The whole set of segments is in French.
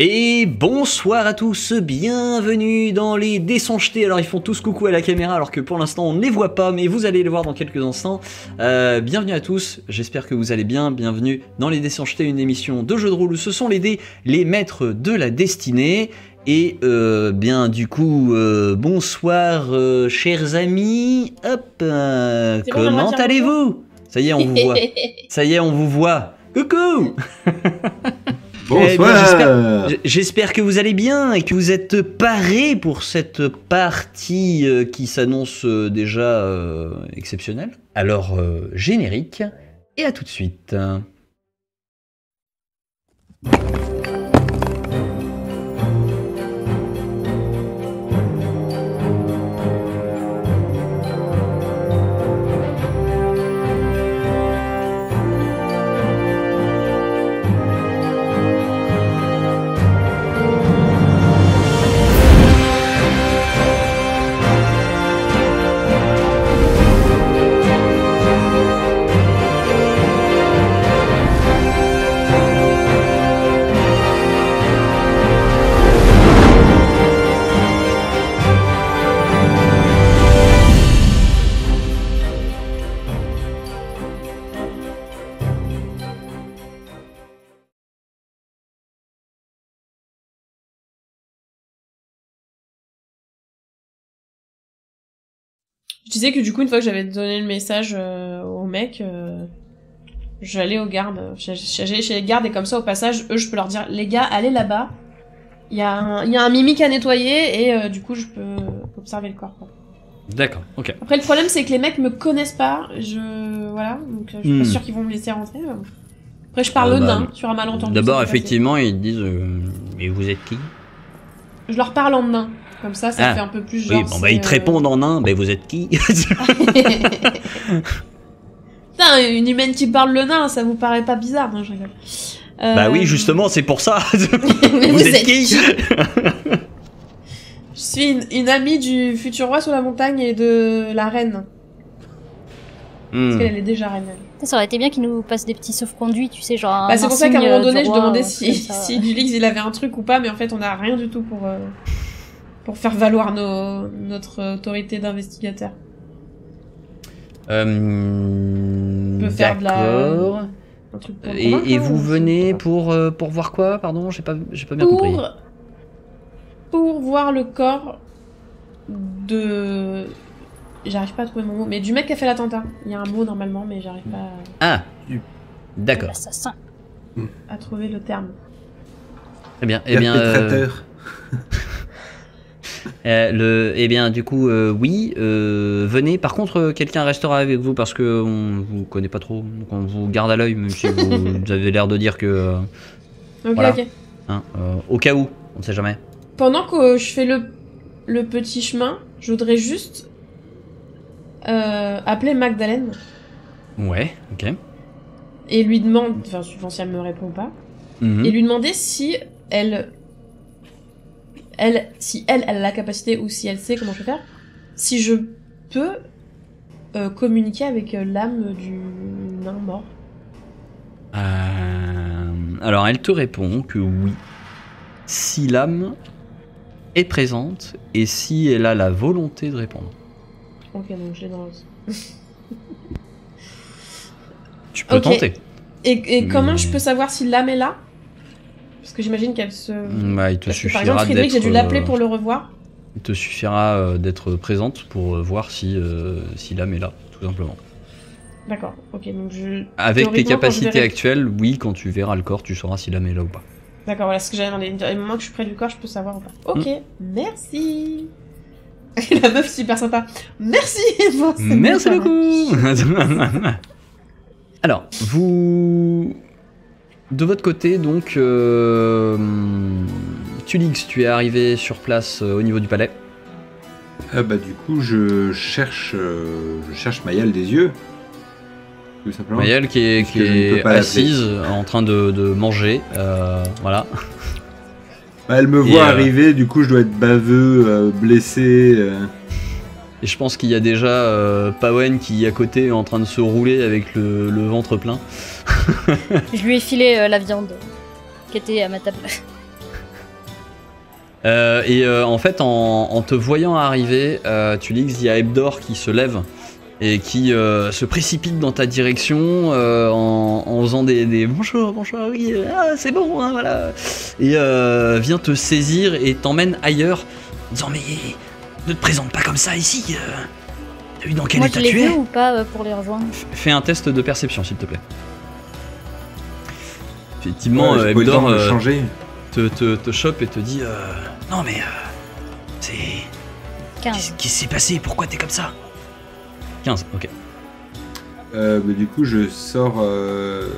Et bonsoir à tous, bienvenue dans les dés sont jetés. Alors ils font tous coucou à la caméra alors que pour l'instant on ne les voit pas mais vous allez les voir dans quelques instants. Euh, bienvenue à tous, j'espère que vous allez bien, bienvenue dans les dés sont jetés, une émission de jeu de rôle où ce sont les dés, les maîtres de la destinée. Et euh, bien du coup, euh, bonsoir chers amis, hop, bon, comment allez-vous? Ça y est on vous voit, ça y est on vous voit, coucou Bonsoir J- J'espère que vous allez bien et que vous êtes parés pour cette partie euh, qui s'annonce euh, déjà euh, exceptionnelle. Alors, générique, et à tout de suite. Je disais que du coup, une fois que j'avais donné le message euh, au mec, euh, j'allais aux gardes. J'allais chez les gardes et comme ça, au passage, eux, je peux leur dire, les gars, allez là-bas. Il y, a un- il y a un mimique à nettoyer et euh, du coup, je peux observer le corps. quoi. D'accord, ok. Après, le problème, c'est que les mecs me connaissent pas. Je voilà, donc euh, je suis Hmm. pas sûre qu'ils vont me laisser rentrer. Après, je parle Euh, bah, nain sur un malentendu. D'abord, effectivement, ils disent Mais vous êtes qui? Je leur parle en nain. Comme ça, ça Ah. fait un peu plus genre. Oui, bon, bah, ils te euh, répondent en un Mais vous êtes qui? Putain, une humaine qui parle le nain, ça vous paraît pas bizarre, non, je rigole. Euh, Bah oui, justement, c'est pour ça Mais Vous êtes qui? Je suis une, une amie du futur roi sous la montagne et de la reine. Parce Hmm. qu'elle est déjà reine. Ça aurait été bien qu'ils nous passent des petits sauf-conduits, tu sais, genre. un Bah, c'est pour ça qu'à un moment euh, donné, du je demandais euh, si, si Dulix il avait un truc ou pas, mais en fait, on a rien du tout pour, euh, pour faire valoir nos, notre autorité d'investigateur. Euh, peut faire de la-. Un truc pour Et, et vous venez pour, euh, pour voir quoi Pardon, j'ai pas, j'ai pas bien compris. pour, pour voir le corps de. J'arrive pas à trouver mon mot, mais du mec qui a fait l'attentat. Il y a un mot normalement, mais j'arrive pas Ah, d'accord. L'assassin. à, à trouver le terme. Très bien. Eh bien, euh. euh, le, eh bien, du coup, euh, oui, euh, venez. Par contre, quelqu'un restera avec vous parce que on vous connaît pas trop, donc on vous garde à l'œil, même si vous, vous avez l'air de dire que, Ok, Voilà. ok. hein, au cas où, on ne sait jamais. Pendant que je fais le, le petit chemin, je voudrais juste appeler Magdalene Ouais, ok. et lui demander, enfin, si elle me répond pas, Mhm. et lui demander si elle, elle, si elle, elle a la capacité ou si elle sait comment je vais faire, si je peux euh, communiquer avec euh, l'âme du nain mort. Euh, alors, elle te répond que oui, si l'âme est présente et si elle a la volonté de répondre. Ok, donc je l'ai dans le... Tu peux tenter. Et, et comment je peux savoir si l'âme est là? Parce que j'imagine qu'elle se... Bah, il te Parce que, par exemple, Friedrich, j'ai dû l'appeler euh, pour le revoir. Il te suffira euh, d'être présente pour euh, voir si, euh, si l'âme est là, tout simplement. D'accord, ok, donc je... Avec tes capacités verrai- actuelles, oui, quand tu verras le corps, tu sauras si l'âme est là ou pas. D'accord, voilà ce que j'avais demandé. Du moment que je suis près du corps, je peux savoir ou pas. Ok, merci La meuf super sympa. Merci Merci beaucoup Alors, vous... De votre côté, donc, euh... Tulix, tu es arrivé sur place euh, au niveau du palais. Ah bah du coup je cherche euh, je cherche Mayal des yeux. Tout simplement. Mayel qui est, qui assise en train de, de manger. euh, voilà. Bah, elle me voit arriver, du coup je dois être baveux, blessé. Et je pense qu'il y a déjà Pawen qui est à côté en train de se rouler avec le, le ventre plein. Je lui ai filé euh, la viande qui était à ma table. Euh, et euh, en fait, en, en te voyant arriver, tu lis qu'il y a Ebdor qui se lève et qui se précipite dans ta direction en, en faisant des, des bonjour, bonjour, oui, ah, c'est bon, hein, voilà. Et vient te saisir et t'emmène ailleurs, en disant mais ne te présente pas comme ça ici. T'as vu dans quel Moi, état tu es ou pas pour les rejoindre? Fais un test de perception, s'il te plaît. De euh, changer. te, te, te chope et te dit euh, Non, mais euh, c'est. 15. Qu'est-ce qui s'est passé? Pourquoi t'es comme ça? 15, ok. Euh, bah, du coup, je sors. Euh...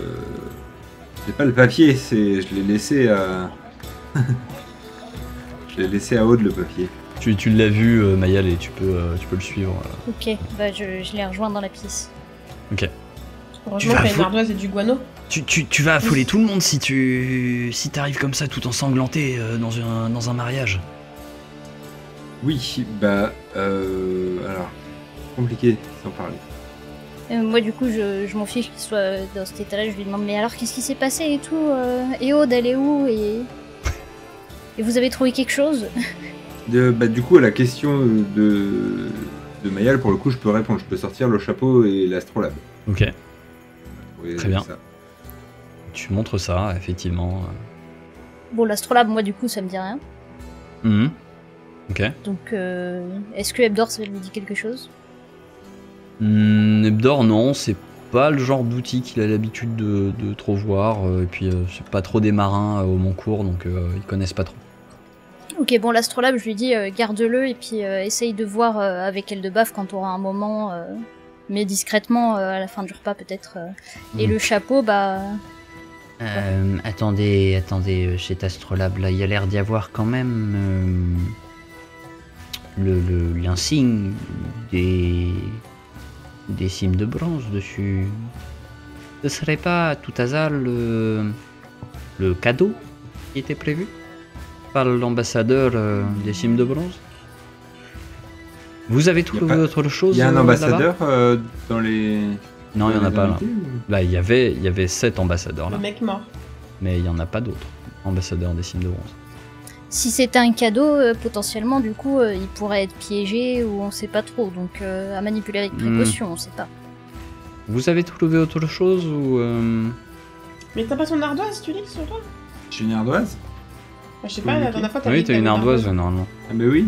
C'est pas le papier, c'est. Je l'ai laissé à. je l'ai laissé à Aude le papier. Tu, tu l'as vu, euh, Mayal, et tu peux, euh, tu peux le suivre. euh. Ok, bah je, je les rejoins dans la pièce. Heureusement vas qu'il y a une ardoise et du guano. Tu, tu, tu vas affoler tout le monde si tu si t'arrives comme ça tout ensanglanté euh, dans, un, dans un mariage. Oui, bah. Euh... Alors. Compliqué sans parler. Euh, moi, du coup, je, je m'en fiche qu'il soit dans cet état-là. Je lui demande, mais alors, qu'est-ce qui s'est passé et tout euh, Et Aude, elle est où et... et vous avez trouvé quelque chose? De, bah, du coup, à la question de, de Mayal, pour le coup, je peux répondre. Je peux sortir le chapeau et l'astrolabe. Ok. Très bien. ça. Tu montres ça, effectivement. Bon, l'astrolabe, moi, du coup, ça me dit rien. Mhm. Ok. Donc, euh, est-ce que Ebdor, ça lui dit quelque chose? Hmm, Nebdor, non, c'est pas le genre d'outil qu'il a l'habitude de, de trop voir. euh, et puis, euh, c'est pas trop des marins euh, au Montcourt, donc euh, ils connaissent pas trop. Ok, bon, l'astrolabe, je lui dis, euh, garde-le et puis euh, essaye de voir euh, avec elle de baffe quand t'auras un moment, euh, mais discrètement, euh, à la fin du repas, peut-être. euh. Et Mhm. le chapeau, bah. Euh, attendez, attendez, euh, chez Astrolabe, là, il y a l'air d'y avoir quand même euh, le- le- l'insigne des, des cimes de bronze dessus. Ce serait pas à tout hasard le, le cadeau qui était prévu par l'ambassadeur euh, des cimes de bronze? Vous avez trouvé autre chose Il y a un ambassadeur dans les. Non, il y en a pas là. Là, il y avait, il y avait sept ambassadeurs là, Le mec mort. mais il y en a pas d'autres ambassadeurs des cimes de bronze. Si c'était un cadeau, euh, potentiellement, du coup, euh, il pourrait être piégé ou on sait pas trop. Donc, euh, à manipuler avec Hmm. précaution, on sait pas. Vous avez trouvé autre chose ou euh, Mais t'as pas ton ardoise, tu dis, sur toi? J'ai une ardoise? Bah, Je sais pas, la dernière fois t'avais Oui, t'as une t'avais ardoise normalement. Ah, bah oui.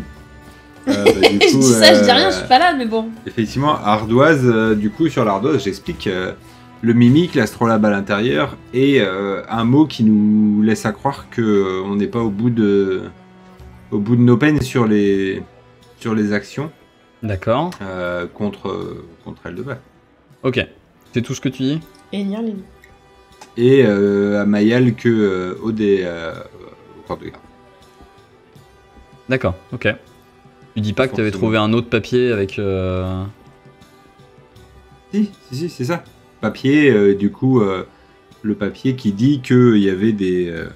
Euh, bah, du je dis ça, je dis euh, rien, je suis pas là, mais bon. Effectivement, ardoise, euh, du coup, sur l'ardoise, j'explique euh, le mimique, l'astrolabe à l'intérieur, et euh, un mot qui nous laisse à croire que euh, on n'est pas au bout de au bout de nos peines sur les sur les actions D'accord. euh, contre contre Eldebaf. Ok. C'est tout ce que tu dis? Et Nirlin. Et euh, à Mayal que euh, euh, au corps de garde. D'accord, ok. Tu dis pas que t'avais Forcément. trouvé un autre papier avec. euh, Si, si, si, c'est ça. Papier, euh, du coup, euh, le papier qui dit qu'il y avait des. euh,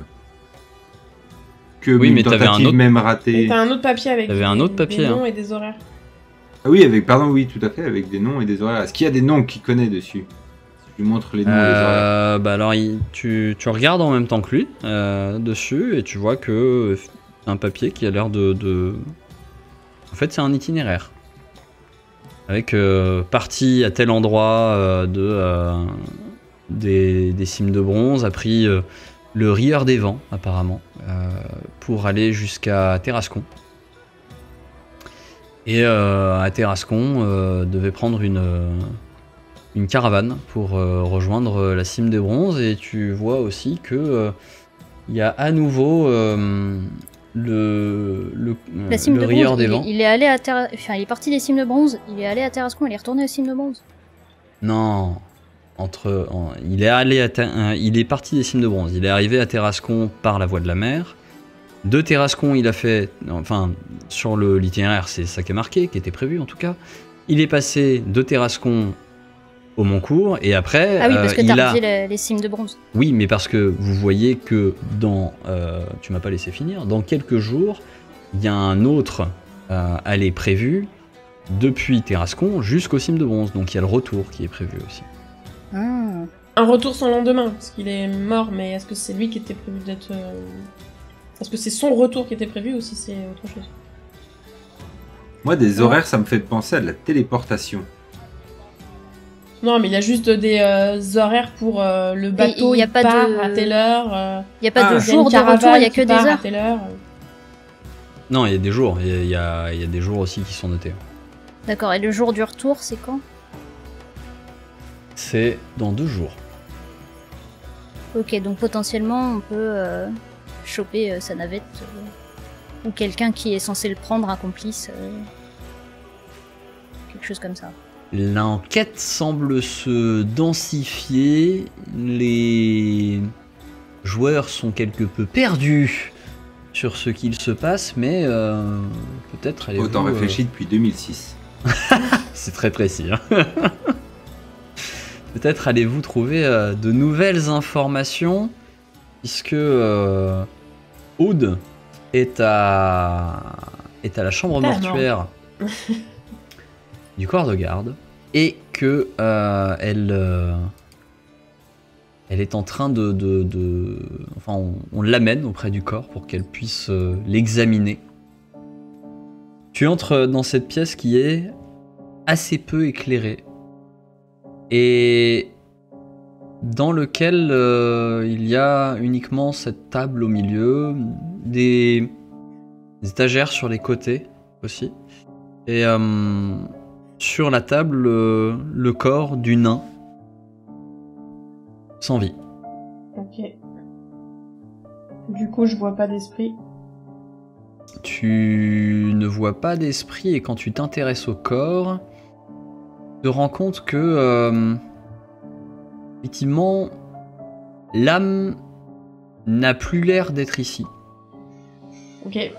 que Oui, mais t'avais un autre- même Et ratée. t'as un autre papier avec T'avais un autre papier, des hein. noms et des horaires. Ah oui, avec, pardon, oui, tout à fait, avec des noms et des horaires. Est-ce qu'il y a des noms qu'il connaît dessus? Je lui montre les noms et les horaires. euh, bah alors, il- tu, tu regardes en même temps que lui euh, dessus et tu vois que un papier qui a l'air de, de- En fait, c'est un itinéraire. Avec euh, partie à tel endroit euh, de, euh, des, des cimes de bronze, a pris euh, le rieur des vents, apparemment, pour aller jusqu'à Terrascon. Et à Terrascon, devait prendre une, caravane pour rejoindre la cime des bronzes. Et tu vois aussi que il y a à nouveau le, le, La cime le de rieur bronze, des il, vents. il est allé à Terra... enfin, il est parti des cimes de bronze, il est allé à Terrascon, il est retourné aux cimes de bronze. Non, entre, en- il est allé à euh, il est parti des cimes de bronze. Il est arrivé à Terrascon par la voie de la mer. De Terrascon, il a fait, enfin, sur le l'itinéraire, c'est ça qui est marqué, qui était prévu en tout cas. Il est passé de Terrascon au Montcourt et après, Ah oui, parce euh, que il t'as a, dit les, les cimes de bronze. oui, mais parce que vous voyez que dans, euh, tu m'as pas laissé finir, dans quelques jours, il y a un autre euh, aller prévu depuis Terrascon jusqu'aux cimes de bronze. Donc il y a le retour qui est prévu aussi. Hmm. Un retour sans lendemain, parce qu'il est mort, mais est-ce que c'est lui qui était prévu d'être. euh, Est-ce que c'est son retour qui était prévu ou si c'est autre chose? Moi, des horaires, ça me fait penser à de la téléportation. Non, mais il y a juste des euh, horaires pour euh, le bateau. il y a il pas part de- à telle heure. euh, Il n'y a pas Ah. de il y a jour de retour, il caravane y a que des à heures. telle heure. Non, il y a des jours. Il y a, y a- y a des jours aussi qui sont notés. D'accord, et le jour du retour, c'est quand? C'est dans deux jours. Ok, donc potentiellement, on peut euh, choper euh, sa navette. euh, ou quelqu'un qui est censé le prendre, un complice. euh, quelque chose comme ça. L'enquête semble se densifier. Les joueurs sont quelque peu perdus sur ce qu'il se passe, mais euh, peut-être allez-vous... Autant euh, réfléchi depuis 2006. C'est très précis. hein. Peut-être allez-vous trouver euh, de nouvelles informations, puisque euh, Aude est à, est à la chambre mortuaire du corps de garde, et que euh, elle, euh, elle est en train de... enfin, on, l'amène auprès du corps pour qu'elle puisse euh, l'examiner. Tu entres dans cette pièce qui est assez peu éclairé et dans lequel il y a uniquement cette table au milieu, des, des étagères sur les côtés aussi, et sur la table le, le corps du nain sans vie. Ok. Du coup, je vois pas d'esprit. Tu ne vois pas d'esprit et quand tu t'intéresses au corps, tu te rends compte que euh, effectivement l'âme n'a plus l'air d'être ici. Ok.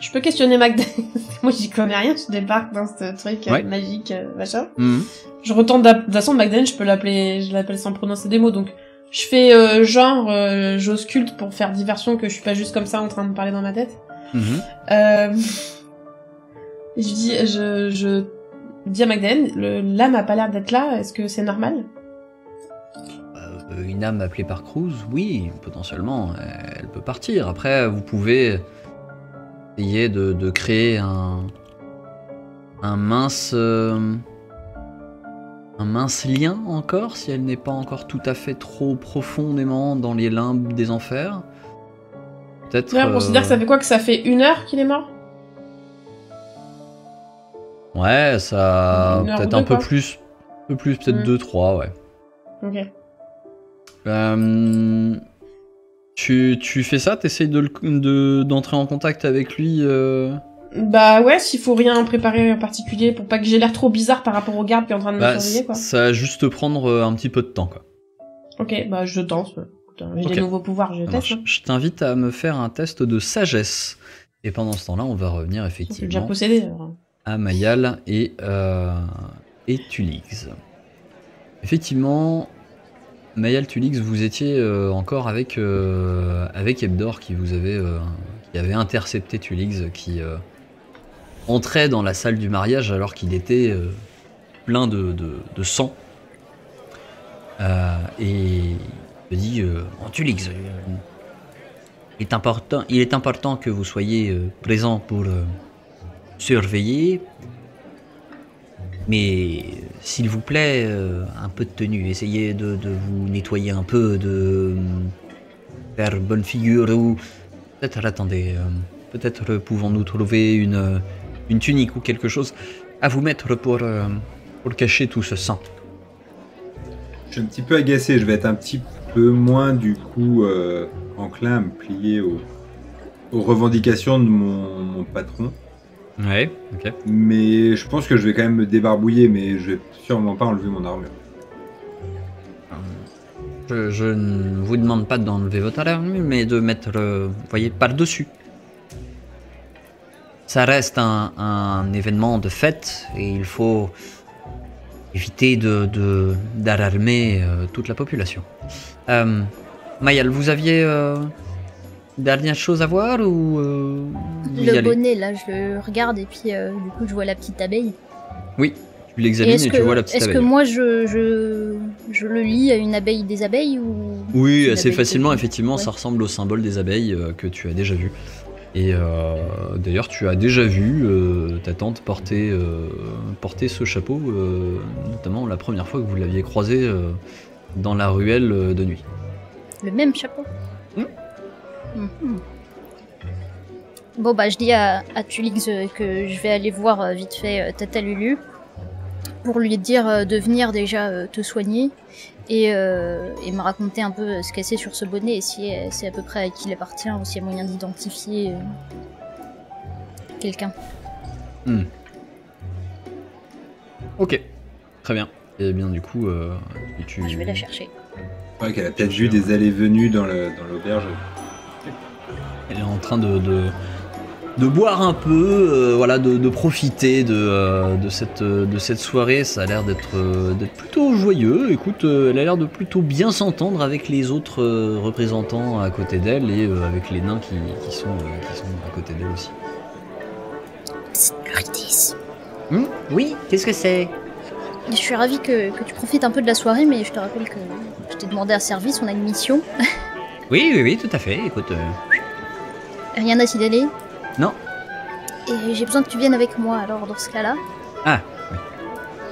Je peux questionner Magda. Moi, j'y connais rien, je débarque dans ce truc euh, Ouais. magique, euh, machin. Mhm. Je retente de toute façon Magdalene, je peux l'appeler, je l'appelle sans prononcer des mots, donc je fais euh, genre euh, j'ausculte pour faire diversion que je suis pas juste comme ça en train de parler dans ma tête. Mhm. Euh... Je dis, je, je dis à Magdalene, le- l'âme a pas l'air d'être là, est-ce que c'est normal? Une âme appelée par Cruz, oui, potentiellement, elle peut partir. Après, vous pouvez essayer de, de créer un, un mince, euh, un mince lien encore, si elle n'est pas encore tout à fait trop profondément dans les limbes des enfers. Peut-être. Ouais, on euh, considère que ça fait quoi Que ça fait une heure qu'il est mort? Ouais, ça. Peut-être deux, un peu plus. Un peu plus, peut-être Mm. 2-3, ouais. Ok. Euh, tu, tu fais ça? T'essayes de d'entrer en contact avec lui euh? Bah ouais, s'il faut rien préparer en particulier pour pas que j'ai l'air trop bizarre par rapport au garde qui est en train de me Bah, surveiller, quoi. Ça va juste te prendre euh, un petit peu de temps. Quoi. Ok, bah je danse. Hein, J'ai Ok. des nouveaux pouvoirs, je teste. hein. Je t'invite à me faire un test de sagesse. Et pendant ce temps-là, on va revenir suis déjà effectivement possédé. alors. à Mayal et, euh, et Tulix. Effectivement, Mayal Tulix, vous étiez euh, encore avec, euh, avec Ebdor qui vous avait, euh, qui intercepté Tulix, qui entrait dans la salle du mariage alors qu'il était plein de, sang. Et il me dit euh, Tulix, il, est important, il est important que vous soyez présent pour surveiller. Mais s'il vous plaît, euh, un peu de tenue. Essayez de, vous nettoyer un peu, de euh, faire bonne figure ou peut-être attendez, euh, peut-être pouvons-nous trouver une, une tunique ou quelque chose à vous mettre pour, pour cacher tout ce sang. Je suis un petit peu agacé, je vais être un petit peu moins du coup enclin à me plier aux, revendications de mon patron. Ouais, ok. Mais je pense que je vais quand même me débarbouiller, mais je vais sûrement pas enlever mon armure. Je, je ne vous demande pas d'enlever votre armure, mais de mettre, euh, vous voyez, par-dessus. Ça reste un, un événement de fête et il faut éviter de de- d'alarmer euh, toute la population. Euh, Mayal, vous aviez euh, dernière chose à voir ou euh, Le bonnet, là, je le regarde et puis euh, du coup, je vois la petite abeille. Oui, tu l'examines et, tu vois la petite est-ce que abeille. moi, je, je, je le lis à une abeille des abeilles ou Oui, assez abeille facilement, effectivement, Ouais. ça ressemble au symbole des abeilles euh, que tu as déjà vu. Et euh, d'ailleurs, tu as déjà vu ta tante porter, porter ce chapeau, notamment la première fois que vous l'aviez croisé dans la ruelle de nuit. Le même chapeau Hmm. Mhm. Bon bah je dis à, à Tulix euh, que je vais aller voir euh, vite fait euh, Tata Lulu pour lui dire de venir déjà te soigner et, euh, et me raconter un peu ce qu'elle sait sur ce bonnet et si c'est à peu près à qui il appartient ou s'il y a moyen d'identifier quelqu'un. Ok, très bien. Et bien du coup, euh, tu... Je vais la chercher. Ouais, qu'elle a peut-être vu des allées-venues dans le- dans l'auberge. Elle est en train de, de, de boire un peu, euh, voilà, de, de profiter de, euh, de, cette, euh, de cette soirée. Ça a l'air d'être plutôt joyeux. Écoute, elle a l'air de plutôt bien s'entendre avec les autres représentants à côté d'elle et avec les nains qui, qui sont, qui sont à côté d'elle aussi. Eurydice. oui, qu'est-ce que c'est? Je suis ravie que, que tu profites un peu de la soirée, mais je te rappelle que je t'ai demandé un service, on a une mission. Oui, oui, oui, tout à fait. Écoute, euh, Rien à signaler Non. Et j'ai besoin que tu viennes avec moi, alors dans ce cas-là.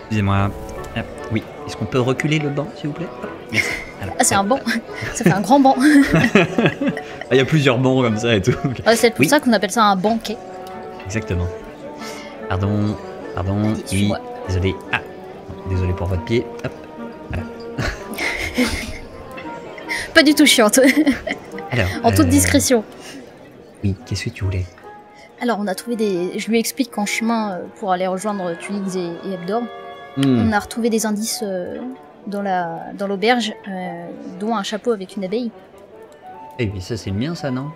excusez-moi. Hop, Oui, est-ce qu'on peut reculer le banc, s'il vous plaît? Hop, Merci. Alors, Ah, c'est un banc Ça fait un grand banc Ah, Il y a plusieurs bancs comme ça et tout. Ah, C'est pour Oui. ça qu'on appelle ça un banquet. Exactement. Pardon, pardon, oui, Suis-moi. désolé. Ah, désolé pour votre pied. Hop. Pas du tout chiante, Alors. en toute euh, discrétion. Oui, qu'est-ce que tu voulais? Alors, on a trouvé des. Je lui explique qu'en chemin euh, pour aller rejoindre Tulix et, et Abdor, Hmm, on a retrouvé des indices euh, dans la dans l'auberge, euh, dont un chapeau avec une abeille. Eh bien, ça, c'est le mien, ça, non?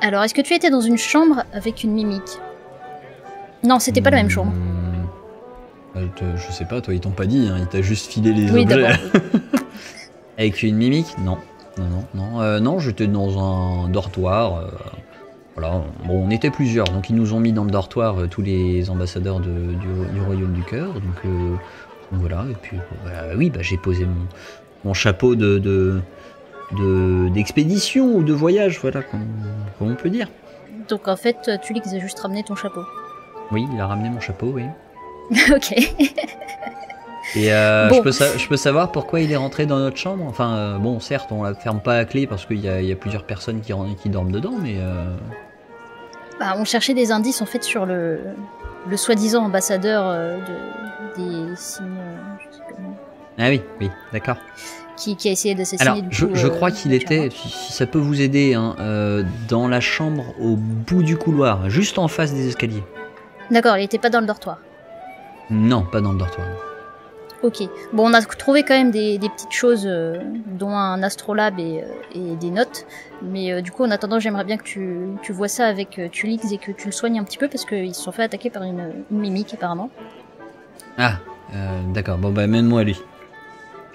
Alors, est-ce que tu étais dans une chambre avec une mimique? Non, c'était pas la même chambre. Hmm, te- Je sais pas, toi, ils t'ont pas dit, hein, ils t'a juste filé les Oui, objets. Avec une mimique? Non. Non, non, non. Euh, non, j'étais dans un dortoir. euh, voilà. Bon, on était plusieurs, donc ils nous ont mis dans le dortoir euh, tous les ambassadeurs de- du, du Royaume du Cœur. Donc, donc voilà. Et puis, bah, oui, bah, j'ai posé mon, mon chapeau de. de de- d'expédition ou de voyage, voilà, comme, comme on peut dire. Donc, en fait, Tulix a juste ramené ton chapeau. Oui, il a ramené mon chapeau, oui. ok. Et euh, Bon. je, peux sa- je peux savoir pourquoi il est rentré dans notre chambre? Enfin, euh, bon, certes, on la ferme pas à clé parce qu'il y, a- il y a plusieurs personnes qui, dorment dedans, mais... euh, Bah, on cherchait des indices en fait sur le, le soi-disant ambassadeur de, des signes. je sais Ah oui, oui, d'accord. qui, qui a essayé d'assassiner Alors, je, coup, je crois qu'il était, si, si ça peut vous aider, hein, dans la chambre au bout du couloir, juste en face des escaliers. D'accord, il était pas dans le dortoir. Non, pas dans le dortoir. Ok. Bon, on a trouvé quand même des, des petites choses, euh, dont un astrolabe et, euh, et des notes. Mais euh, du coup, en attendant, j'aimerais bien que tu, tu vois ça avec euh, Tulix et que tu le soignes un petit peu parce qu'ils se sont fait attaquer par une, une mimique apparemment. Ah, euh, d'accord, bon bah mène-moi à lui.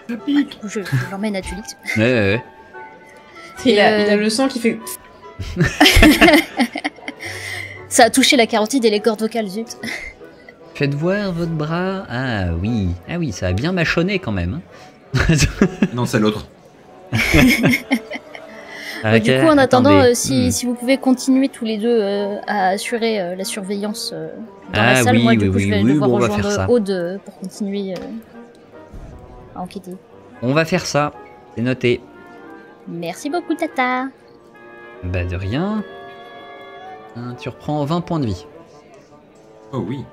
Coup, je, je l'emmène à Tulix. Ouais, ouais, ouais. Il a, Euh, il a le sang qui fait. Ça a touché la carotide et les cordes vocales, zut. Faites voir votre bras. Ah oui, ah oui, ça a bien mâchonné quand même. hein. Non, c'est l'autre. Ah, du coup, en attendant, euh, si, Hmm. si vous pouvez continuer tous les deux euh, à assurer euh, la surveillance euh, dans la Ah salle, oui, moi, du oui, coup, oui, je vais oui, devoir bon, on va rejoindre faire ça. Aude euh, pour continuer euh, à enquêter. On va faire ça, c'est noté. Merci beaucoup, Tata. Bah de rien. Hein, tu reprends 20 points de vie. Oh oui.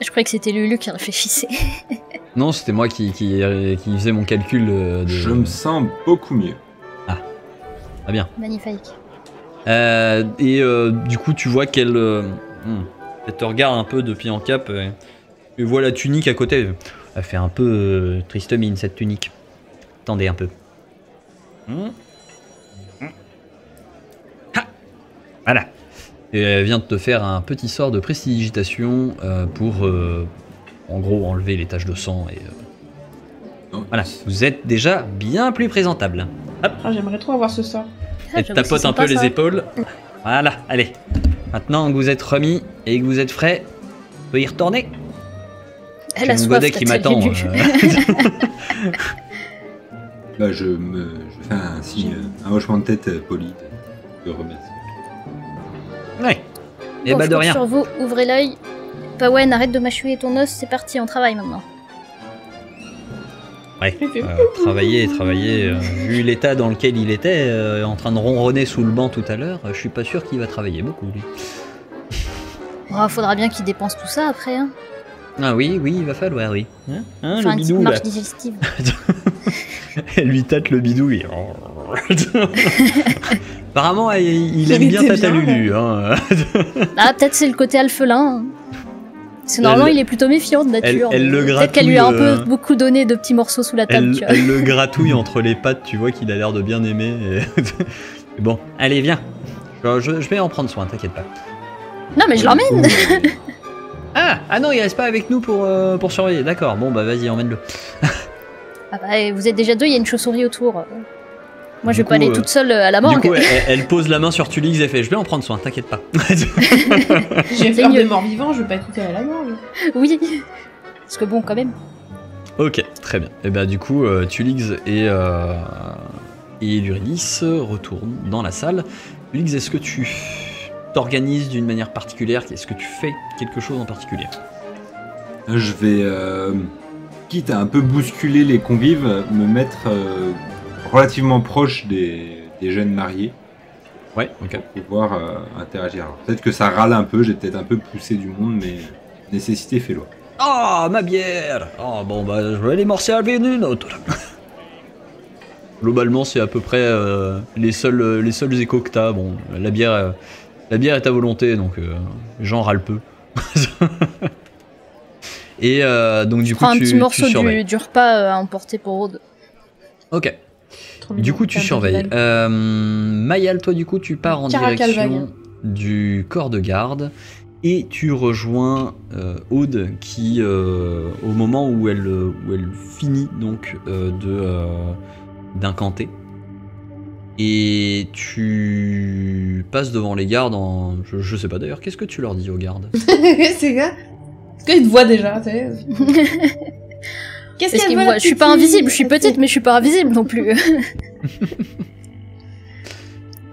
Je croyais que c'était Lulu qui réfléchissait. Non, c'était moi qui, qui, qui faisais mon calcul euh, de... Je me sens beaucoup mieux. Très bien. Magnifique. Euh, et euh, du coup, tu vois qu'elle euh, hmm, elle te regarde un peu de pied en cap. euh, tu vois la tunique à côté. Elle fait un peu euh, triste mine, cette tunique. Attendez un peu. Hmm. Hmm. Ah. Voilà. Et elle vient de te faire un petit sort de prestidigitation euh, pour, euh, en gros, enlever les taches de sang. Et euh, Non. voilà, vous êtes déjà bien plus présentable. Ah, j'aimerais trop avoir ce sort. Elle tapote un peu les ça. épaules. Voilà, allez. Maintenant que vous êtes remis et que vous êtes frais, on peut y retourner. Elle a J'ai mon godet qui m'attend. Euh. Bah, je me je fais un signe, un hochement de tête poli de, de remercie. Ouais. Et Bon, bah je de rien. sur vous, ouvrez l'œil. Pawen, arrête de mâchouiller ton os, c'est parti, on travaille maintenant. Ouais. Euh, travailler, travailler. euh, vu l'état dans lequel il était, euh, en train de ronronner sous le banc tout à l'heure, euh, je suis pas sûr qu'il va travailler beaucoup lui. Oh, faudra bien qu'il dépense tout ça après, hein. Ah oui, oui, il va falloir, oui. Hein, Hein, Enfin, le une bidou, marche digestive. Elle lui tâte le bidou. il- Apparemment, il, il aime bien Tata Lulu. Hein. Ah, peut-être c'est le côté alphelin. hein. Parce que normalement, Elle- il est plutôt méfiant de nature. elle- le Peut-être qu'elle lui a un gratouille, peu euh, beaucoup donné de petits morceaux sous la table, Elle, tu vois. elle le gratouille entre les pattes, tu vois qu'il a l'air de bien aimer. et- bon, allez, viens. Je, je- je vais en prendre soin, t'inquiète pas. Non, mais je l'emmène Ah, ah non, il reste pas avec nous pour, euh, pour surveiller. D'accord, bon bah vas-y, emmène-le. Ah bah, vous êtes déjà deux, il y a une chauve-souris autour. Moi, je Du vais pas aller euh, toute seule euh, à la Du morgue. coup, elle, elle pose la main sur Tulix et fait Je vais en prendre soin, t'inquiète pas. J'ai C'est peur mieux. des morts vivants, je vais pas écouter à la mort. oui. Parce que bon, quand même. ok, très bien. Et bah du coup, euh, Tulix et, euh, et Luridis retournent dans la salle. Tulix, est-ce que tu t'organises d'une manière particulière? Est-ce que tu fais quelque chose en particulier? Je vais, euh, quitte à un peu bousculer les convives, me mettre euh, relativement proche des, des jeunes mariés Ouais, ok. pour pouvoir euh, interagir. Alors, Peut-être que ça râle un peu, j'ai peut-être un peu poussé du monde, mais nécessité fait loi. Oh, ma bière Oh, bon, bah, je vais aller morcer à une autre. Globalement, c'est à peu près euh, les, seuls, euh, les seuls échos que t'as. Bon, la bière, euh, la bière est à volonté, donc euh, j'en râle peu. Et euh, donc, du Je coup, prends un tu, petit tu morceau surveilles. du, du repas euh, à emporter pour Aude. Ok. Trop Du coup, tu surveilles. Euh, Mayal, toi, du coup, tu pars en Caracal direction vague. du corps de garde et tu rejoins euh, Aude qui, euh, au moment où elle, où elle finit donc euh, de d'incanter, et tu passes devant les gardes en. Je, je sais pas d'ailleurs, qu'est-ce que tu leur dis aux gardes? C'est quoi? Est-ce qu'ils te voient déjà tu sais? Qu'est-ce Est-ce qu'elle me voit Je suis pas invisible, je suis petite, mais je suis pas invisible non plus.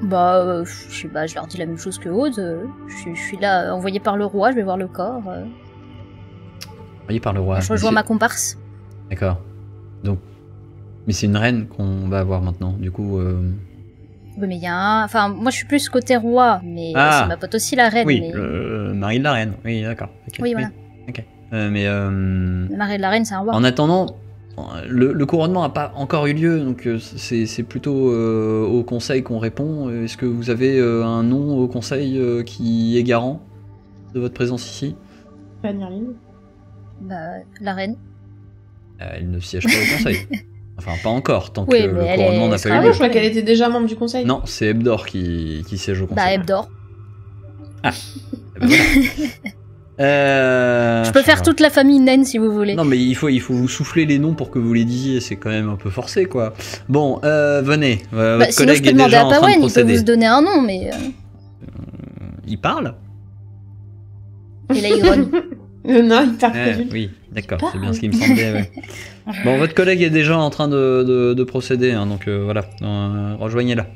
bah, euh, je sais pas, je leur dis la même chose que Aude. Je, suis- je suis là, euh, envoyée par le roi, je vais voir le corps. euh, Oui, par le roi. je rejoins ma comparse. D'accord. Donc. Mais c'est une reine qu'on va avoir maintenant, du coup. euh, Oui, mais il y a un. Enfin, moi je suis plus côté roi, mais Ah. c'est ma pote aussi la reine. Oui, mais... le Marie de la Reine. Oui, d'accord. Oui, voilà. Ok. Euh, mais euh, Le mari de la reine, c'est un roi. en attendant, le, le couronnement n'a pas encore eu lieu, donc euh, c'est c'est plutôt euh, au conseil qu'on répond. Est-ce que vous avez euh, un nom au conseil euh, qui est garant de votre présence ici? Pas Nirline. Bah, la reine. Euh, Elle ne siège pas au conseil. Enfin, pas encore, tant Oui, que le couronnement n'a pas Ah eu ouais, lieu. je crois qu'elle était déjà membre du conseil. Non, c'est Ebdor qui, qui siège au Bah, conseil. Ebdor. Eh ben voilà. Euh, Je peux faire toute la famille naine si vous voulez. Non mais il faut, il faut vous souffler les noms pour que vous les disiez, c'est quand même un peu forcé quoi. Bon, euh, venez, euh, Bah, votre sinon, je collègue peux est demander déjà à en train Pawen, de il peut vous donner un nom, mais. euh, Il parle Et là, il grogne. Euh, non, hyper Eh, crédule. Oui, d'accord, c'est bien ce qui me semblait. ouais. Bon, votre collègue est déjà en train de, de- de procéder, hein, donc euh, voilà, euh, rejoignez-la.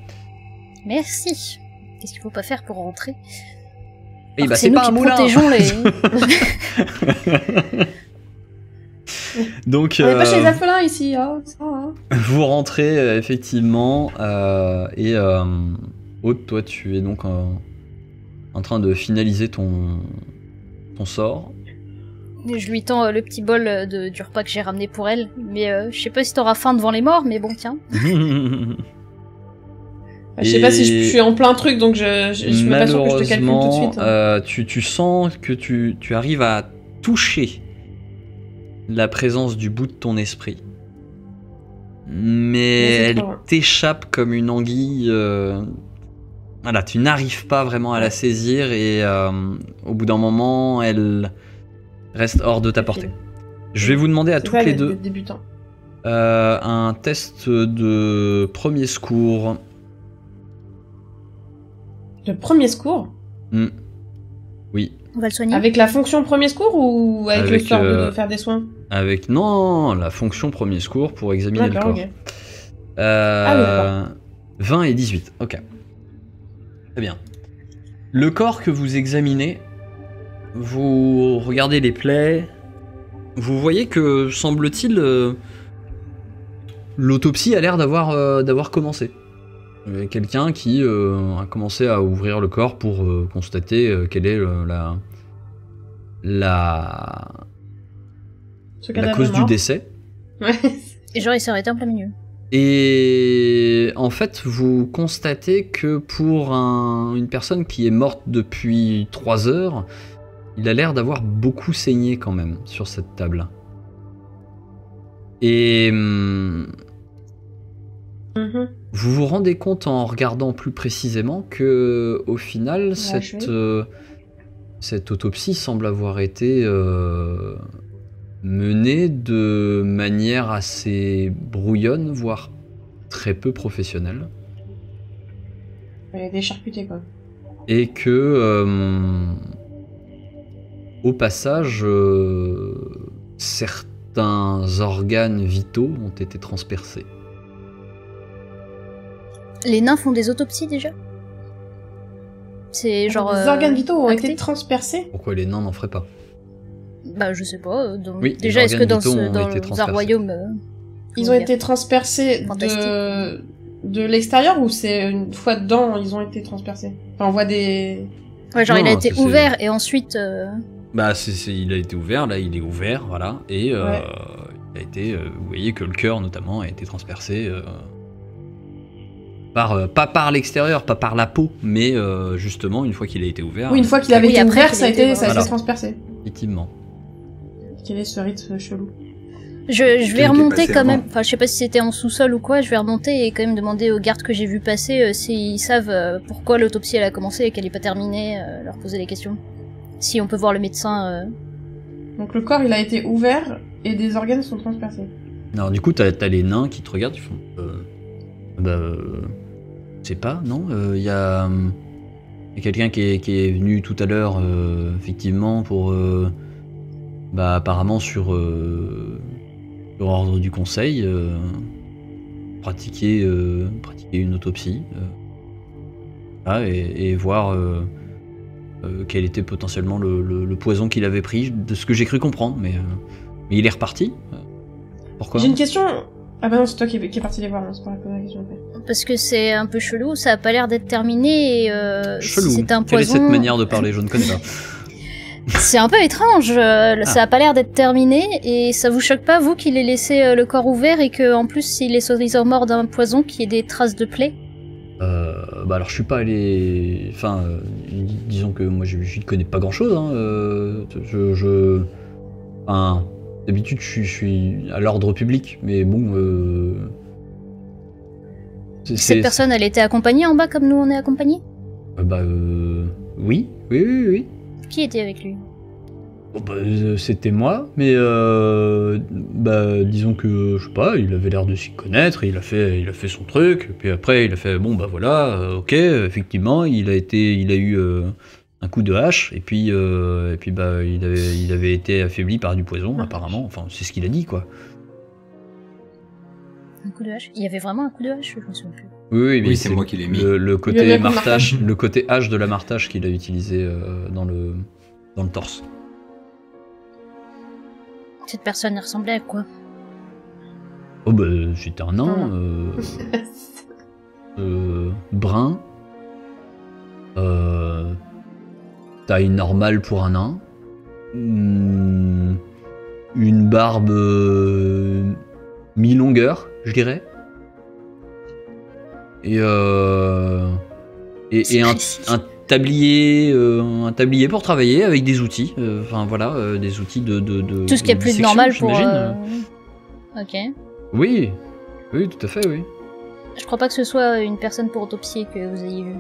Merci. Qu'est-ce qu'il faut pas faire pour rentrer? Oui, bah que c'est nous pas un moulin protégeons les. Donc, On est pas euh, chez les Affelins ici, hein. ça, hein. vous rentrez euh, effectivement, euh, et euh, Aude, toi tu es donc en, en train de finaliser ton, ton sort. Je lui tends euh, le petit bol euh, de, du repas que j'ai ramené pour elle. Mais euh, je sais pas si t'auras faim devant les morts, mais bon, tiens. Je sais pas si je, suis en plein truc, donc je, je, je suis pas sûr que je te calcule tout de suite. euh, tu, tu sens que tu, tu arrives à toucher la présence du bout de ton esprit. Mais elle t'échappe comme une anguille. euh, Voilà, tu n'arrives pas vraiment à la saisir et euh, au bout d'un moment, elle reste hors de ta portée. Je vais vous demander à toutes ça, les les, deux un test de premier secours. Le premier secours Hmm. Oui, On va le soigner. Avec la fonction premier secours ou avec, Avec, le sort euh, de faire des soins? avec non la fonction premier secours pour examiner le corps. ok. Euh, Ah oui, d'accord. 20 et 18, ok. Très bien. Le corps que vous examinez, vous regardez les plaies, vous voyez que, semble-t-il, euh, l'autopsie a l'air d'avoir euh, d'avoir commencé. A Quelqu'un qui euh, a commencé à ouvrir le corps pour euh, constater euh, quelle est euh, la, la, Ce la cadavre cause du décès. Ouais. Genre, il s'est arrêté en plein milieu. Et en fait, vous constatez que pour un- une personne qui est morte depuis 3 heures, il a l'air d'avoir beaucoup saigné quand même sur cette table. Et hum, Mhm. Vous vous rendez compte en regardant plus précisément que au final, cette, euh, cette autopsie semble avoir été euh, menée de manière assez brouillonne, voire très peu professionnelle. Elle est décharcutée, quoi. Et que, euh, au passage, certains organes vitaux ont été transpercés. Les nains font des autopsies déjà C'est genre. Les euh, organes vitaux ont actés été transpercés. Pourquoi les nains n'en feraient pas Bah, je sais pas. euh, donc- Oui, les déjà, est-ce que dans, ce, dans un royaume. euh, Ils ont été transpercés de, de l'extérieur ou c'est une fois dedans, ils ont été transpercés Enfin, on voit des... Ouais, genre, Non, il a été ouvert et ensuite. euh, Bah, c'est, c'est- il a été ouvert, là, il est ouvert, voilà. Et euh, Ouais. il a été, euh, vous voyez que le cœur, notamment, a été transpercé. Euh, par, euh, pas par l'extérieur, pas par la peau, mais euh, justement, une fois qu'il a été ouvert. Oui, une fois qu'il avait Oui, été après ouvert, ça a été ça a été transpercé. Effectivement. Quel est ce rythme chelou Je, je vais remonter quand même. Enfin, je sais pas si c'était en sous-sol ou quoi. Je vais remonter et quand même demander aux gardes que j'ai vu passer euh, s'ils savent euh, pourquoi l'autopsie elle a commencé et qu'elle est pas terminée. euh, leur poser des questions. Si on peut voir le médecin. euh, Donc le corps, il a été ouvert et des organes sont transpercés. Alors, du coup, t'as, les nains qui te regardent, ils font. euh, bah. Euh, je sais pas, non Il y a. hum, y a quelqu'un qui est, venu tout à l'heure, euh, effectivement, pour. euh, bah, apparemment, sur. euh, ordre du conseil, euh, pratiquer, euh, une autopsie. euh, et, voir. euh, euh, quel était potentiellement le, poison qu'il avait pris, de ce que j'ai cru comprendre, mais, euh, il est reparti. Euh, Pourquoi? J'ai une question... Ah bah non, c'est toi qui es, qui est parti les voir, non, c'est pas la question. Parce que c'est un peu chelou. Ça a pas l'air d'être terminé et euh, Chelou. si c'est un Quelle est poison. cette manière de parler Je ne connais pas. C'est un peu étrange. euh, Ah. Ça a pas l'air d'être terminé et ça vous choque pas vous qu'il ait laissé euh, le corps ouvert et que en plus s'il est soi-disant mort d'un poison qu'il y ait des traces de plaies. Euh, bah alors je suis pas allé. Enfin, euh, disons que moi je ne connais pas grand chose. Hein, euh, je. je... Enfin, d'habitude je suis, je suis à l'ordre public, mais bon. Euh... Cette personne elle était accompagnée en bas comme nous on est accompagnés euh, Bah euh... oui, oui, oui, oui. Qui était avec lui Bon, bah, euh, c'était moi, mais euh, bah, disons que je sais pas, il avait l'air de s'y connaître, il a fait, il a fait son truc, puis après il a fait bon bah voilà, ok, effectivement, il a été, il a eu un coup de hache, et puis euh, et puis bah il avait, il avait été affaibli par du poison apparemment, enfin c'est ce qu'il a dit quoi. Un coup de hache? Il y avait vraiment un coup de hache Je me souviens plus. Oui, oui, c'est moi qui l'ai mis. Le, côté martage, le hache de la martage qu'il a utilisé euh, dans le dans le torse. Cette personne elle ressemblait à quoi? Oh bah c'était un nain. Ah. euh, euh, brun, euh, taille normale pour un nain, Hmm, une barbe euh, mi-longueur, je dirais, et, euh, et, C'est et un, tablier, euh, un tablier pour travailler avec des outils, euh, enfin voilà, euh, des outils de, de, de Tout ce qui est plus normal pour. j'imagine. euh, Ok. Oui, oui, tout à fait, oui. Je crois pas que ce soit une personne pour autopsier que vous ayez vu.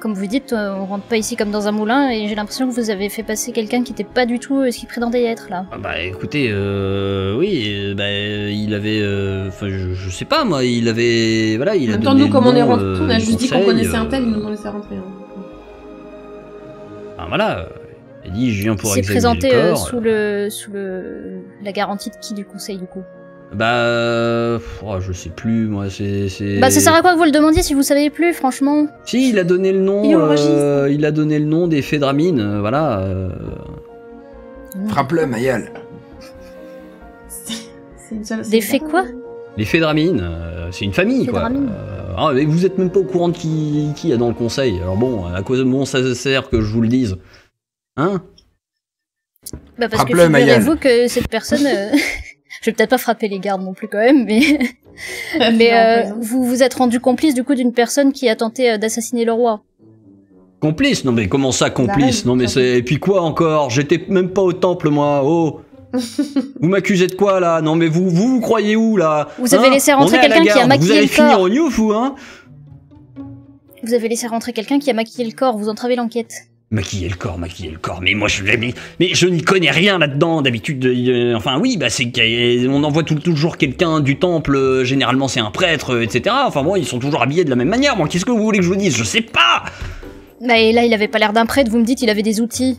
Comme vous dites, euh, on rentre pas ici comme dans un moulin et j'ai l'impression que vous avez fait passer quelqu'un qui était pas du tout euh, ce qu'il prétendait être là. Ah bah écoutez, euh, oui, bah, il avait, euh, enfin je, je sais pas moi, il avait, voilà, il En a même temps, donné nous, comme on est euh, on a juste dit qu'on connaissait un tel, ils nous ont laissé rentrer. hein. enfin, voilà, euh, il a dit je viens pour examiner présenté le euh, corps. sous le sous le la garantie de qui du conseil du coup? Bah, euh, oh, je sais plus, moi, c'est. c'est- Bah ça sert à quoi que vous le demandiez si vous savez plus, franchement Si, il a donné le nom. Il euh, il a donné le nom des Fédramines, euh, voilà. euh. Frappe-le, Mayal. C'est une seule- Des pas- quoi? Les Fédramines, euh, c'est une famille, quoi. Euh, ah, mais vous êtes même pas au courant de qui, qui y a dans le conseil. Alors bon, à quoi bon ça sert que je vous le dise Hein? Bah parce que Frappe-le, Mayal. figurez-vous que cette personne... Je vais peut-être pas frapper les gardes non plus quand même, mais, mais euh, vous vous êtes rendu complice du coup d'une personne qui a tenté euh, d'assassiner le roi. Complice Non mais comment ça complice Bah, Non mais ça c'est... Et puis quoi encore J'étais même pas au temple moi, oh Vous m'accusez de quoi là Non mais vous, vous, vous croyez où là Vous avez Hein laissé rentrer quelqu'un qui a maquillé Vous allez le finir corps. au Newf ou hein Vous avez laissé rentrer quelqu'un qui a maquillé le corps, vous entravez l'enquête. Maquiller le corps, maquiller le corps. Mais moi, je, mais, je n'y connais rien là-dedans. D'habitude, euh, enfin oui, bah c'est qu'on envoie tout- toujours quelqu'un du temple. euh, généralement, c'est un prêtre, euh, etc. Enfin bon, ils sont toujours habillés de la même manière. Moi, qu'est-ce que vous voulez que je vous dise? Je sais pas. Bah et là il avait pas l'air d'un prêtre, vous me dites il avait des outils.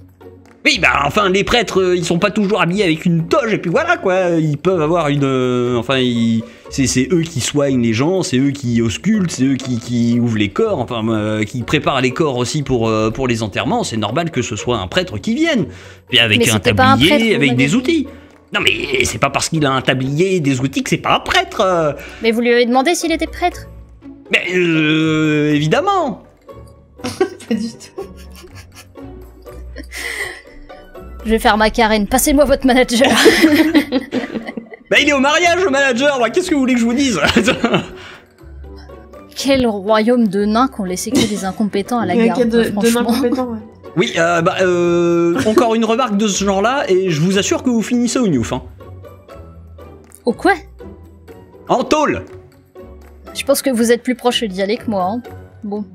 Oui, bah enfin, les prêtres, euh, ils sont pas toujours habillés avec une toge. Et puis voilà quoi. Ils peuvent avoir une, euh, enfin, ils- c'est c'est eux qui soignent les gens, c'est eux qui auscultent, c'est eux qui, qui ouvrent les corps, enfin, euh, qui préparent les corps aussi pour euh, pour les enterrements. C'est normal que ce soit un prêtre qui vienne. Puis avec Mais un tablier, prêtre, avec des dit. outils. Non mais c'est pas parce qu'il a un tablier et des outils que c'est pas un prêtre. euh. Mais vous lui avez demandé s'il était prêtre? Mais euh, évidemment. Pas du tout. Je vais faire ma carène, passez-moi votre manager. Bah il est au mariage le manager. moi, Qu'est-ce que vous voulez que je vous dise Quel royaume de nains qu'on laissait que des incompétents à la garde, de, de franchement. l'incompétent, ouais. Oui, euh, bah, euh, encore une remarque de ce genre-là, et je vous assure que vous finissez au Newf. Hein. Au quoi? En tôle Je pense que vous êtes plus proche d'y aller que moi. hein. Bon.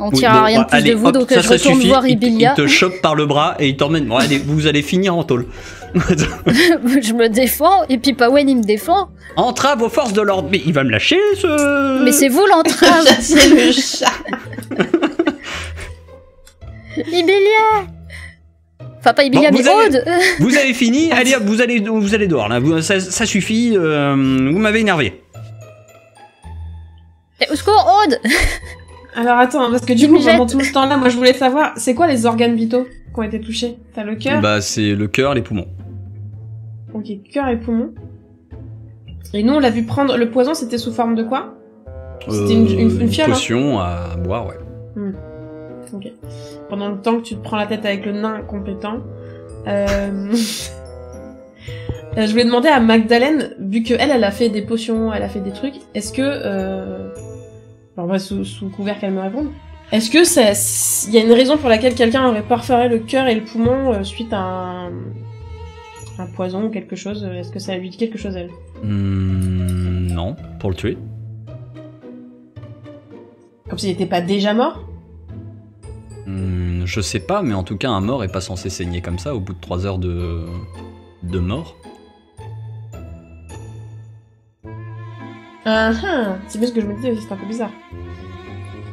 On Oui, tirera bon, rien de bah, plus allez, de vous, hop, donc ça, je ça retourne suffit, voir il, te- Ibilia. il te chope par le bras et il t'emmène. Bon, allez, vous allez finir en tôle. je me défends, et puis Pawen il me défend. Entrave aux forces de l'ordre. Mais il va me lâcher ce. Mais c'est vous l'entrave C'est le chat. Ibilia Enfin pas Ibilia, Bon, mais vous avez- Aude Vous avez fini, allez hop, vous allez, vous allez dehors là. Vous- ça, ça suffit, euh, vous m'avez énervé. Eh, Au secours, Aude Alors attends, parce que du coup, pendant tout ce temps-là, moi je voulais savoir, c'est quoi les organes vitaux qui ont été touchés? T'as le cœur? Bah, c'est le cœur, les poumons. Ok, cœur et poumon. Et nous, on l'a vu prendre le poison, c'était sous forme de quoi? C'était une, une, une fiole, hein? potion à boire, ouais. Ok. Pendant le temps que tu te prends la tête avec le nain compétent. Euh... euh, je voulais demander à Magdalene, vu que elle, elle a fait des potions, elle a fait des trucs, est-ce que... Euh... Alors, va sous, sous couvert qu'elle me réponde. Est-ce que ça... Il y a une raison pour laquelle quelqu'un aurait perforé le cœur et le poumon euh, suite à un... un poison ou quelque chose? Est-ce que ça lui dit quelque chose, elle? Hmm, non, pour le tuer. Comme s'il n'était pas déjà mort? Hmm, je sais pas, mais en tout cas, un mort est pas censé saigner comme ça au bout de 3 heures de, de mort. Ah ah, c'est bien ce que je me disais c'est un peu bizarre.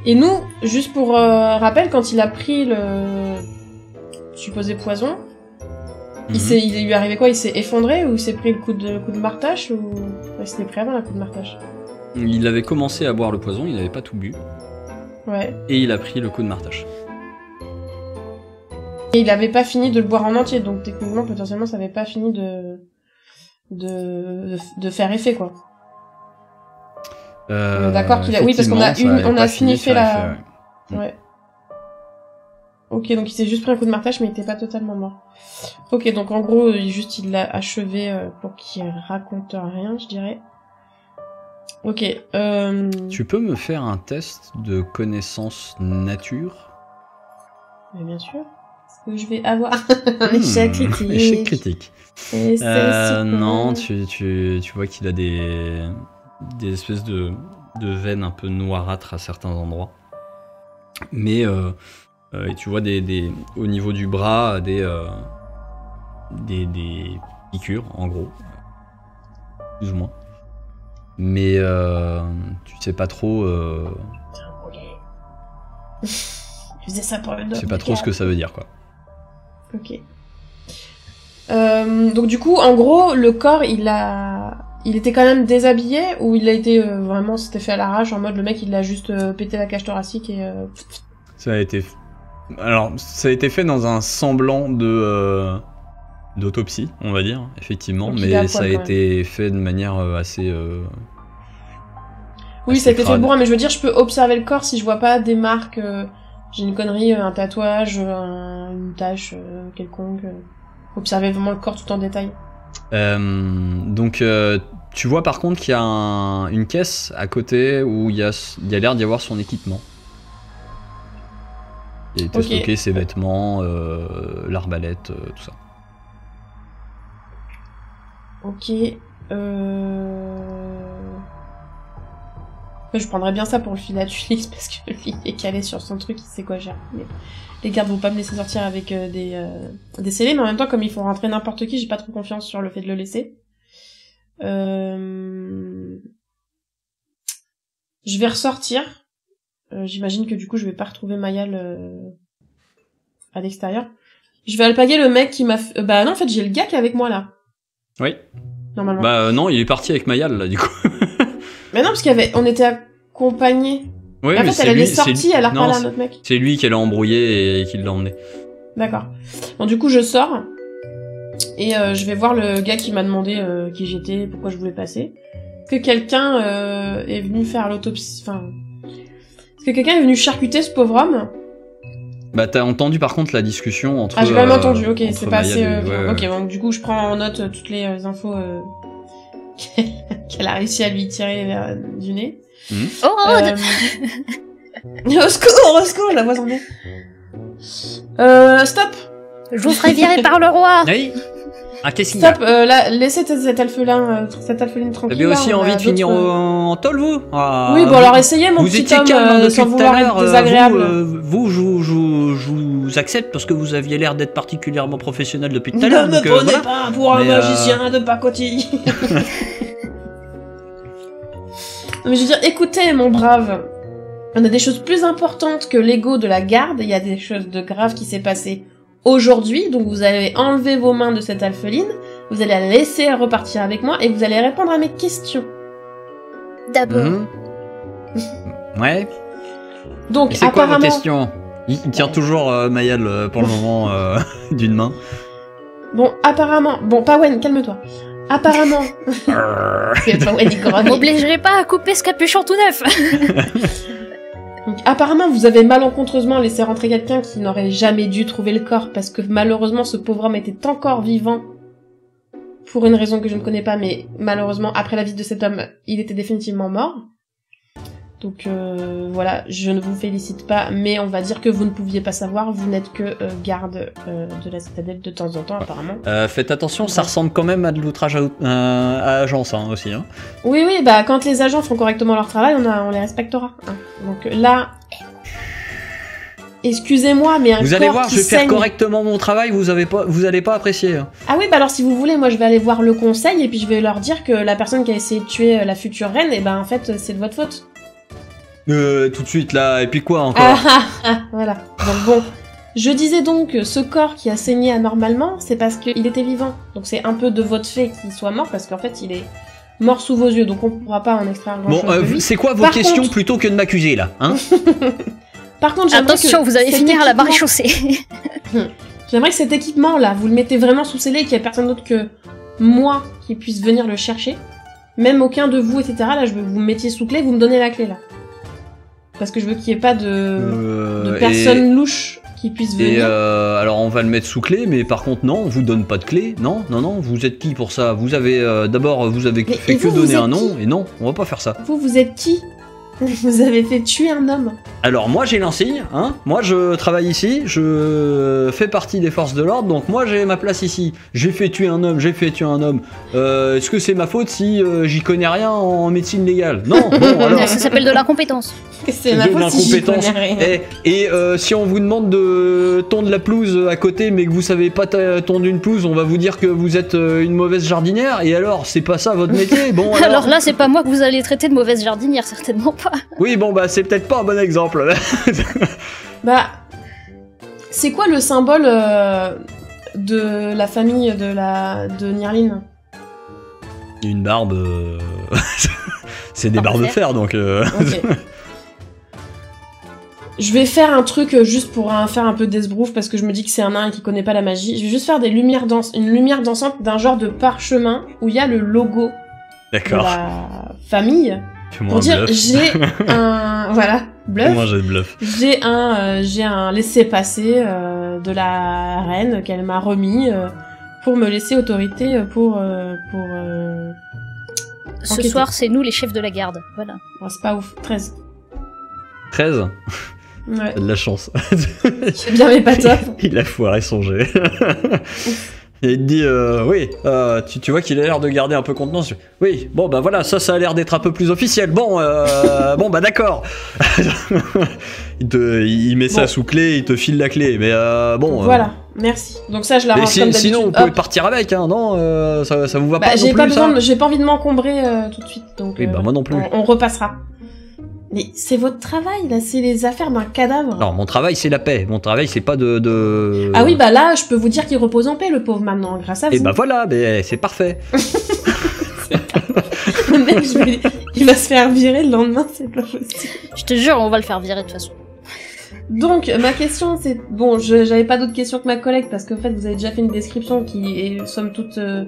Et nous, juste pour euh, rappel, quand il a pris le supposé poison, il, Mhm. il lui est arrivé quoi? Il s'est effondré ou il s'est pris le coup de, le coup de martache ou ouais, c'était pris avant le coup de martache? Il avait commencé à boire le poison, il n'avait pas tout bu, Ouais. et il a pris le coup de martache. Et il avait pas fini de le boire en entier, donc techniquement, potentiellement, ça avait pas fini de, de, de faire effet quoi. Euh, d'accord qu'il a- oui, parce qu'on a une- on a fini fait la- ouais. Ouais. Ok, donc il s'est juste pris un coup de martache, mais il était pas totalement mort. Ok, donc en gros, il- juste il l'a achevé euh, pour qu'il raconte rien, je dirais. Ok, euh... Tu peux me faire un test de connaissance nature? Mais bien sûr. Est-ce que je vais avoir un échec Hmm, critique Échec critique. Et c'est Euh, non, tu, tu, tu vois qu'il a des, des espèces de, de veines un peu noirâtres à certains endroits. Mais euh, euh, et tu vois des, des, au niveau du bras des, euh, des, des piqûres, en gros. Plus ou moins. Mais euh, tu sais pas trop, Je faisais ça pour le tu sais pas trop ce que ça veut dire quoi. Ok. Donc du coup, en gros, le corps, il a, il était quand même déshabillé ou il a été euh, vraiment c'était fait à l'arrache en mode le mec il a juste euh, pété la cage thoracique et euh, Ça a été. Alors, ça a été fait dans un semblant de. d'autopsie, on va dire, effectivement, Donc mais ça a été fait de manière assez. oui Assez ça a été fait crade. bourrin mais je veux dire je peux observer le corps si je vois pas des marques j'ai une connerie un tatouage un- une tache quelconque observer vraiment le corps tout en détail Euh, donc, euh, tu vois par contre qu'il y a un- une caisse à côté où il y a, l'air d'y avoir son équipement. Il a été Ok. stocké ses vêtements, euh, l'arbalète, tout ça. ok euh... Je prendrais bien ça pour le filer à Tulix parce que lui il est calé sur son truc, il sait quoi gérer. Mais les gardes vont pas me laisser sortir avec euh, des, euh, des scellés, mais en même temps, comme ils font rentrer n'importe qui, j'ai pas trop confiance sur le fait de le laisser. Euh... Je vais ressortir. Euh, J'imagine que du coup, je vais pas retrouver Mayal euh, à l'extérieur. Je vais alpaguer le mec qui m'a... Bah non, en fait, j'ai le gars qui est avec moi là, Oui. normalement. Bah non, il est parti avec Mayal là, du coup. Mais non, parce qu'il y avait... on était accompagnés. Oui, en mais fait, elle lui- avait c'est sorti, lui- elle a reparlé à notre mec. C'est lui qui l'a embrouillé et qui l'a emmené. D'accord. Bon, du coup, je sors. Et euh, je vais voir le gars qui m'a demandé euh, qui j'étais, pourquoi je voulais passer. Est-ce que quelqu'un euh, est venu faire l'autopsie Enfin... Est-ce que quelqu'un est venu charcuter ce pauvre homme Bah t'as entendu par contre la discussion entre. Ah, j'ai quand même euh, entendu, ok, c'est pas assez... Mayal et- ouais, Ok, donc du coup, je prends en note toutes les infos qu'elle a réussi à lui tirer vers- du nez. Oh, Euh, au secours, au secours, la voix en est. Euh, stop je vous ferai virer par le roi. Oui Ah, qu'est-ce qu'il y a Stop, euh, là, laissez cet alphelin, euh, cette alpheline Vous tranquille. avez là, aussi a envie de finir euh, en, tôle, vous? Ah, Oui, bon vous- alors essayez mon Vous petit étiez homme calme hein, euh, sans tout à vouloir l'heure. être désagréable. Vous, euh, vous, je, vous- je vous- je vous accepte parce que vous aviez l'air d'être particulièrement professionnel depuis tout à l'heure. ne me donc, prenez voilà. pas pour un Mais, euh, magicien de pacotille. Non, mais je veux dire, écoutez, mon brave. On a des choses plus importantes que l'ego de la garde. Il y a des choses de graves qui s'est passé aujourd'hui. Donc vous allez enlever vos mains de cette alpheline. Vous allez la laisser repartir avec moi et vous allez répondre à mes questions. D'abord, Mhm. Ouais. Donc c'est quoi vos apparemment, questions? Il, tient toujours euh, Mayal euh, pour le moment euh, d'une main. bon, apparemment, bon, Pawen, calme-toi. Apparemment, Pawen, il m'obligerez pas à couper ce capuchon tout neuf. Donc, apparemment, vous avez malencontreusement laissé rentrer quelqu'un qui n'aurait jamais dû trouver le corps parce que malheureusement, ce pauvre homme était encore vivant pour une raison que je ne connais pas, mais malheureusement, après la vie de cet homme, il était définitivement mort. Donc euh, voilà, je ne vous félicite pas, mais on va dire que vous ne pouviez pas savoir, vous n'êtes que euh, garde euh, de la citadelle de temps en temps, apparemment. Euh, faites attention, ça ressemble quand même à de l'outrage à, à agence hein, aussi. Hein. Oui, oui, bah quand les agents font correctement leur travail, on, a, on les respectera. hein. Donc là, excusez-moi, mais un Vous allez voir, qui je vais faire correctement mon travail, vous avez pas, vous allez pas apprécier. hein. Ah oui, bah alors si vous voulez, moi je vais aller voir le conseil et puis je vais leur dire que la personne qui a essayé de tuer la future reine, et ben en fait c'est de votre faute. Euh, tout de suite là, et puis quoi encore Ah ah ah, voilà. Donc bon, je disais donc que ce corps qui a saigné anormalement, c'est parce qu'il était vivant. Donc c'est un peu de votre fait qu'il soit mort parce qu'en fait il est mort sous vos yeux, donc on pourra pas en extraire grand Bon, chose euh, c'est quoi vos Par questions contre- plutôt que de m'accuser là hein Par contre, j'aimerais Attention, que vous allez cet finir à la barre équipement- chaussée. J'aimerais que cet équipement là, vous le mettez vraiment sous scellé qu'il y a personne d'autre que moi qui puisse venir le chercher. Même aucun de vous, etc. Là, je veux que vous me mettiez sous clé, vous me donnez la clé là. Parce que je veux qu'il n'y ait pas de, Euh, de et- personnes louches qui puissent Et venir. euh, alors on va le mettre sous clé, mais par contre non, on vous donne pas de clé, non, non, non, vous êtes qui pour ça? Vous avez euh, d'abord vous avez Mais- fait que donner un nom, et non, on va pas faire ça. Vous, vous êtes qui? Vous avez fait tuer un homme. Alors moi j'ai l'insigne, hein, moi je travaille ici, je fais partie des forces de l'ordre, donc moi j'ai ma place ici. J'ai fait tuer un homme, j'ai fait tuer un homme. Euh, Est-ce que c'est ma faute si euh, j'y connais rien en médecine légale? Non, bon alors. Ça s'appelle de l'incompétence. C'est de ma faute si rien. Et, et, euh, si on vous demande de tondre la pelouse à côté, mais que vous savez pas tondre une pelouse, on va vous dire que vous êtes euh, une mauvaise jardinière. Et alors, c'est pas ça votre métier Bon, alors, Alors là, c'est pas moi que vous allez traiter de mauvaise jardinière, certainement pas. oui, bon bah c'est peut-être pas un bon exemple. Bah, c'est quoi le symbole euh, de la famille de la de Nirlin Une barbe. euh, c'est des Barbe barbes de fer. donc. euh. Je vais faire un truc euh, juste pour euh, faire un peu d'esbrouf parce que je me dis que c'est un nain qui connaît pas la magie. Je vais juste faire des lumières une lumière dansante d'un genre de parchemin où il y a le logo de D'accord. la famille Fais-moi pour un dire bluff. j'ai un voilà bluff. Jet de bluff. J'ai un euh, j'ai un laissez passer euh, de la reine qu'elle m'a remis euh, pour me laisser autorité pour euh, pour euh... Ce Enquêter. soir, c'est nous les chefs de la garde. Voilà. bon, c'est pas ouf 13. 13 Ouais. T'as de la chance. Bien mes pas top. Il a foiré son jet. Et il te dit, euh, oui, euh, tu, tu vois qu'il a l'air de garder un peu contenance. Oui, bon bah voilà, ça, ça a l'air d'être un peu plus officiel. Bon, euh, bon bah d'accord. il, te, il met ça sous clé, il te file la clé, mais bon. Voilà, merci. Donc ça je la mais si- comme sinon, vous pouvez Hop. partir avec, hein, non ça, ça vous va Bah, pas j'ai pas besoin, j'ai pas envie de m'encombrer tout de suite, donc. Oui, bah, moi non plus. On, on repassera. Mais c'est votre travail là, c'est les affaires d'un cadavre. Non, mon travail c'est la paix. Mon travail c'est pas de. de... Ah oui, bah là, je peux vous dire qu'il repose en paix, le pauvre maintenant, grâce à vous. Et bah voilà, mais c'est parfait. Le mec, je vais- il va se faire virer le lendemain, c'est pas possible. Je te jure, on va le faire virer de toute façon. Donc, ma question, c'est bon, je- j'avais pas d'autres questions que ma collègue parce qu'en fait, vous avez déjà fait une description qui est somme toute euh,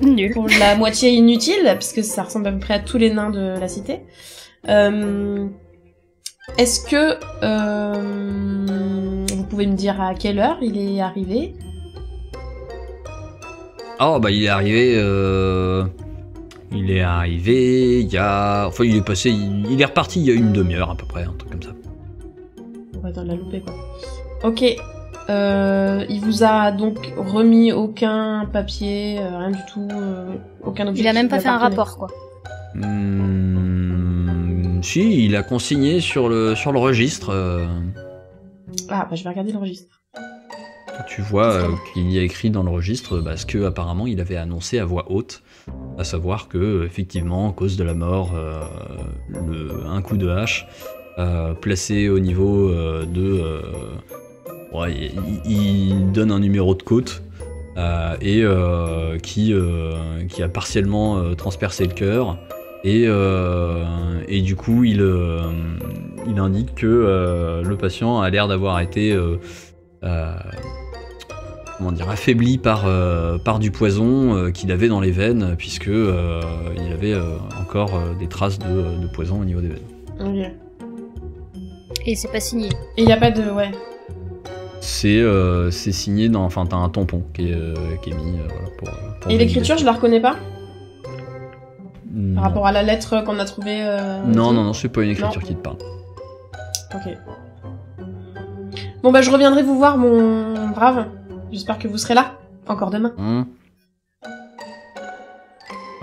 Nul. pour la moitié inutile, puisque ça ressemble à peu près à tous les nains de la cité. Euh, Est-ce que euh, vous pouvez me dire à quelle heure il est arrivé? Oh bah il est arrivé. euh, Il est arrivé. Il y a. Enfin il est passé. Il, il est reparti il y a une demi-heure à peu près, un truc comme ça. On va dans la louper quoi. Ok. Euh, il vous a donc remis aucun papier, euh, rien du tout, euh, aucun objet. Il a même pas fait un rapport, quoi. Hmm, si, il a consigné sur le sur le registre. euh, Ah bah je vais regarder le registre. tu vois euh, qu'il y a écrit dans le registre bah, ce que apparemment il avait annoncé à voix haute, à savoir que effectivement, à cause de la mort, euh, le, un coup de hache euh, placé au niveau euh, de, euh, ouais, il, il donne un numéro de côte. euh, et euh, qui, euh, qui a partiellement euh, transpercé le cœur. Et, euh, et du coup, il, euh, il indique que euh, le patient a l'air d'avoir été euh, euh, comment dire, affaibli par, euh, par du poison euh, qu'il avait dans les veines, puisque euh, il avait euh, encore euh, des traces de, de poison au niveau des veines. Ok. Et c'est pas signé. Et il y a pas de ouais. C'est euh, c'est signé dans. Enfin, t'as un tampon qui est, euh, qui est mis euh, voilà, pour. pour Et l'écriture, je la reconnais pas? Par rapport à la lettre qu'on a trouvée. euh, Non, non, non, c'est pas une écriture Non. qui te parle. Ok. Bon bah je reviendrai vous voir, mon brave. J'espère que vous serez là. Encore demain. Hum.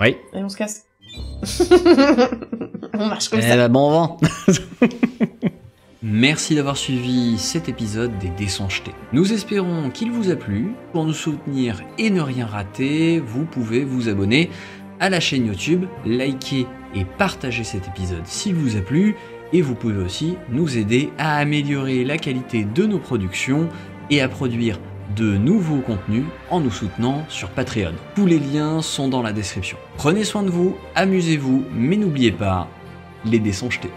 Oui. Et on se casse. on marche comme Eh ça. bah, bon vent Merci d'avoir suivi cet épisode des Dés sont jetés. Nous espérons qu'il vous a plu. Pour nous soutenir et ne rien rater, vous pouvez vous abonner à la chaîne YouTube, liker et partager cet épisode s'il vous a plu. Et vous pouvez aussi nous aider à améliorer la qualité de nos productions et à produire de nouveaux contenus en nous soutenant sur Patreon. Tous les liens sont dans la description. Prenez soin de vous, amusez-vous, mais n'oubliez pas, les dés sont jetés.